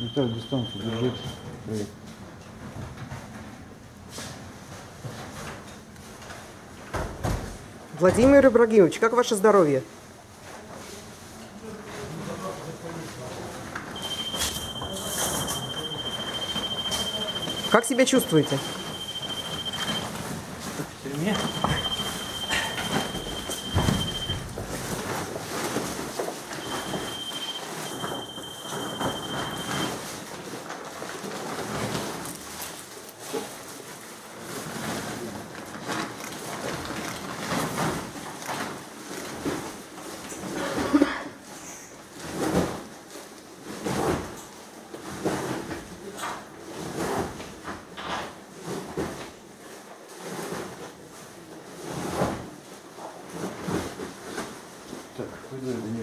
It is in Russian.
Виталий, дистанцию держите. Привет. Владимир Ибрагимович, как ваше здоровье? Как себя чувствуете? В тюрьме? Gracias.